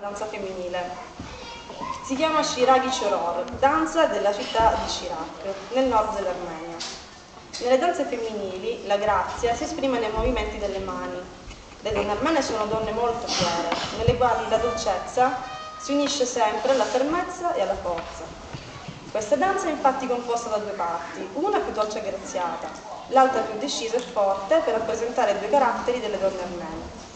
la danza femminile. Si chiama Shiragi Choror, danza della città di Shirak, nel nord dell'Armenia. Nelle danze femminili la grazia si esprime nei movimenti delle mani. Le donne armene sono donne molto chiare, nelle quali la dolcezza si unisce sempre alla fermezza e alla forza. Questa danza è infatti composta da due parti, una più dolce e graziata, l'altra più decisa e forte per rappresentare i due caratteri delle donne armene.